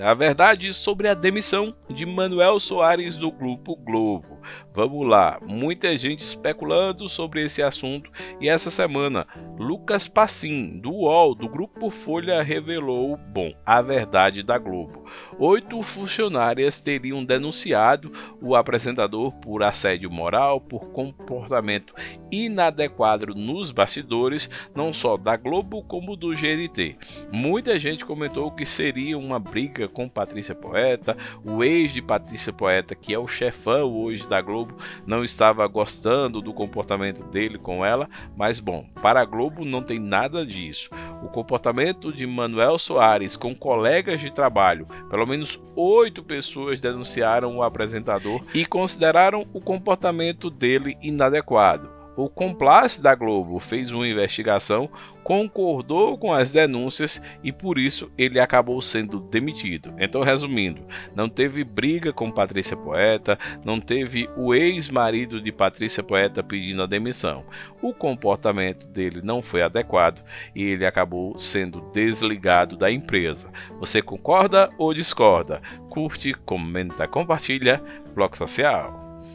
a verdade sobre a demissão de Manuel Soares do Grupo Globo. Vamos lá, muita gente especulando sobre esse assunto e essa semana Lucas Passim, do UOL, do Grupo Folha, revelou, bom, a verdade da Globo. Oito funcionárias teriam denunciado o apresentador por assédio moral, por comportamento inadequado nos bastidores, não só da Globo como do GNT. Muita gente comentou que seria uma briga com Patrícia Poeta, o ex de Patrícia Poeta, que é o chefão hoje da Globo, não estava gostando do comportamento dele com ela, mas bom, para a Globo não tem nada disso. O comportamento de Manuel Soares com colegas de trabalho, pelo menos oito pessoas denunciaram o apresentador e consideraram o comportamento dele inadequado. O Complice da Globo fez uma investigação, concordou com as denúncias e por isso ele acabou sendo demitido. Então, resumindo, não teve briga com Patrícia Poeta, não teve o ex-marido de Patrícia Poeta pedindo a demissão. O comportamento dele não foi adequado e ele acabou sendo desligado da empresa. Você concorda ou discorda? Curte, comenta, compartilha. Bloco Social.